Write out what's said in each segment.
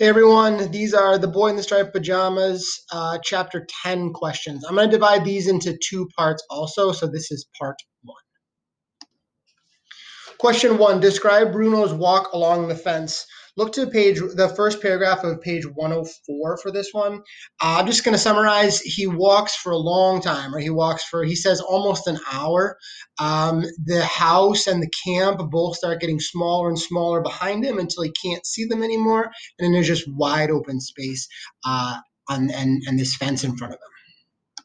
Hey everyone, these are the Boy in the Striped Pajamas, uh, chapter 10 questions. I'm going to divide these into two parts also, so this is part. Question one Describe Bruno's walk along the fence. Look to page, the first paragraph of page 104 for this one. Uh, I'm just going to summarize. He walks for a long time, or he walks for, he says almost an hour. Um, the house and the camp both start getting smaller and smaller behind him until he can't see them anymore. And then there's just wide open space uh, on, and, and this fence in front of him.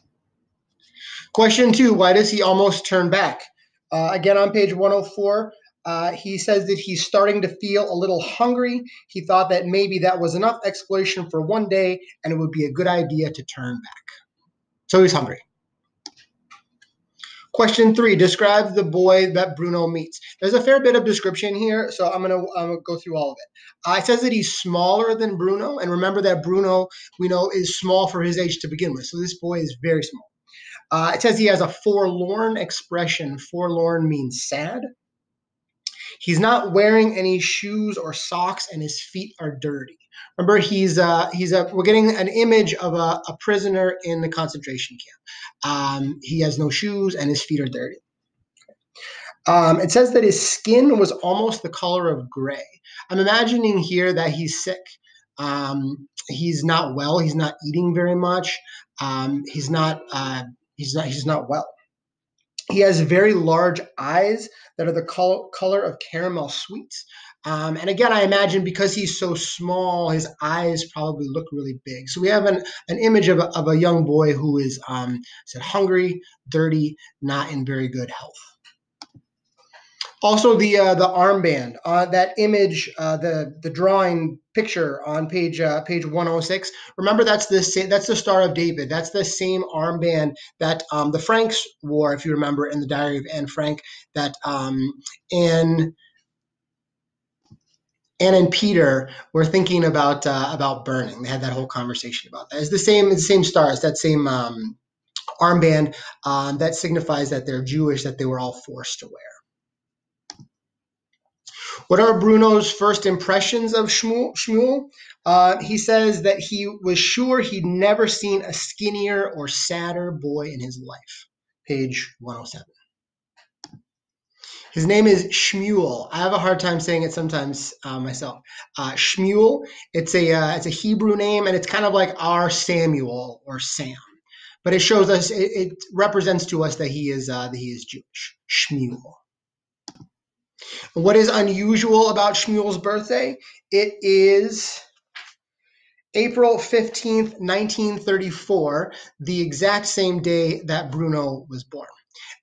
Question two Why does he almost turn back? Uh, again, on page 104, uh, he says that he's starting to feel a little hungry. He thought that maybe that was enough exploration for one day and it would be a good idea to turn back. So he's hungry. Question three, describe the boy that Bruno meets. There's a fair bit of description here, so I'm gonna, I'm gonna go through all of it. Uh, it says that he's smaller than Bruno, and remember that Bruno, we know, is small for his age to begin with. So this boy is very small. Uh, it says he has a forlorn expression. Forlorn means sad. He's not wearing any shoes or socks, and his feet are dirty. Remember, he's uh, he's a we're getting an image of a, a prisoner in the concentration camp. Um, he has no shoes, and his feet are dirty. Um, it says that his skin was almost the color of gray. I'm imagining here that he's sick. Um, he's not well. He's not eating very much. Um, he's not. Uh, he's not. He's not well. He has very large eyes that are the color, color of caramel sweets. Um, and again, I imagine because he's so small, his eyes probably look really big. So we have an, an image of a, of a young boy who is um, said hungry, dirty, not in very good health. Also, the uh, the armband, uh, that image, uh, the the drawing picture on page uh, page 106. Remember, that's the same, that's the Star of David. That's the same armband that um, the Franks wore, if you remember, in the Diary of Anne Frank. That um, Anne. Anne and Peter were thinking about uh, about burning. They had that whole conversation about that. It's the same. It's the same stars. That same um, armband um, that signifies that they're Jewish. That they were all forced to wear. What are Bruno's first impressions of Shmuel? Uh, he says that he was sure he'd never seen a skinnier or sadder boy in his life. Page 107. His name is Shmuel. I have a hard time saying it sometimes uh, myself. Uh, Shmuel. It's a uh, it's a Hebrew name, and it's kind of like our Samuel or Sam, but it shows us it, it represents to us that he is uh, that he is Jewish. Shmuel. What is unusual about Shmuel's birthday? It is April 15th, 1934, the exact same day that Bruno was born.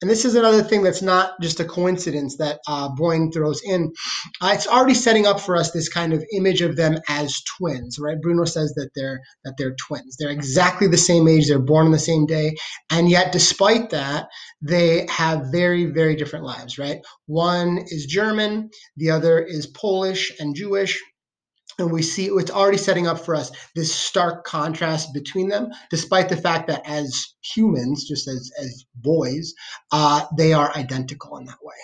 And this is another thing that's not just a coincidence that uh, Boyne throws in. Uh, it's already setting up for us this kind of image of them as twins, right? Bruno says that they're that they're twins. They're exactly the same age. They're born on the same day, and yet, despite that, they have very very different lives, right? One is German, the other is Polish and Jewish and we see it's already setting up for us this stark contrast between them despite the fact that as humans just as as boys uh, they are identical in that way